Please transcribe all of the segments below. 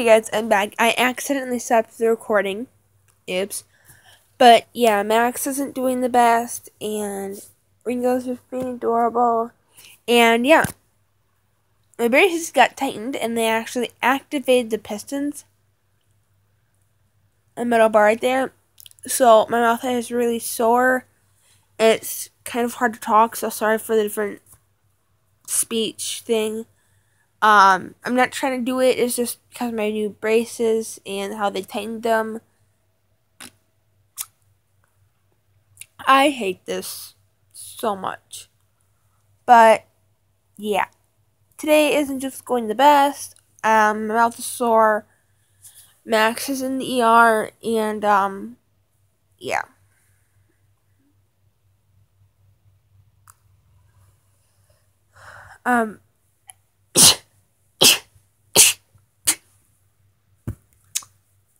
Hey guys, I'm back. I accidentally stopped the recording. Oops. But yeah, Max isn't doing the best, and Ringo's just being adorable. And yeah, my braces got tightened, and they actually activated the pistons. A metal bar right there. So my mouth is really sore. It's kind of hard to talk, so sorry for the different speech thing. Um, I'm not trying to do it. It's just because my new braces and how they tightened them. I hate this so much. But, yeah. Today isn't just going the best. Um, my mouth is sore. Max is in the ER. And, um, yeah. Um,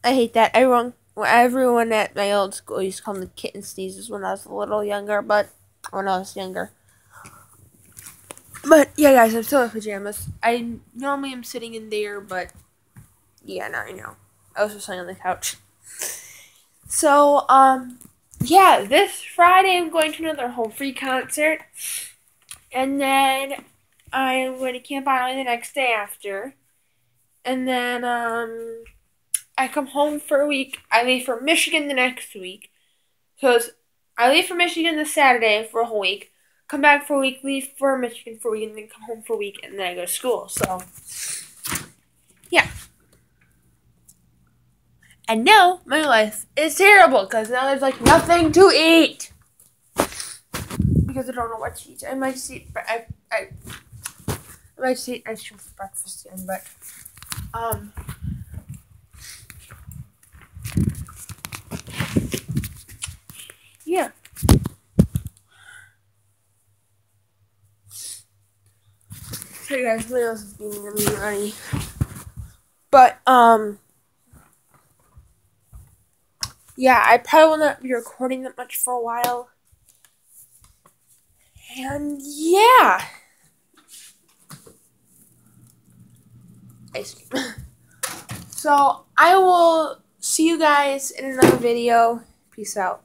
I hate that. Everyone, everyone at my old school used to call me kitten sneezes when I was a little younger, but when I was younger. But yeah, guys, I'm still in pajamas. I normally am sitting in there, but yeah, now I know. I was just sitting on the couch. So, um, yeah, this Friday I'm going to another Home Free concert, and then I'm going to Camp Island the next day after, and then um. I come home for a week. I leave for Michigan the next week. Because I leave for Michigan this Saturday for a whole week. Come back for a week, leave for Michigan for a week, and then come home for a week, and then I go to school. So, yeah. And now my life is terrible because now there's like nothing to eat. Because I don't know what to eat. I might just eat, I, I, I might just eat ice cream for breakfast again, but, um, yeah. Hey guys, is being already. But, um, yeah, I probably will not be recording that much for a while. And, yeah. Ice cream. so, I will see you guys in another video. Peace out.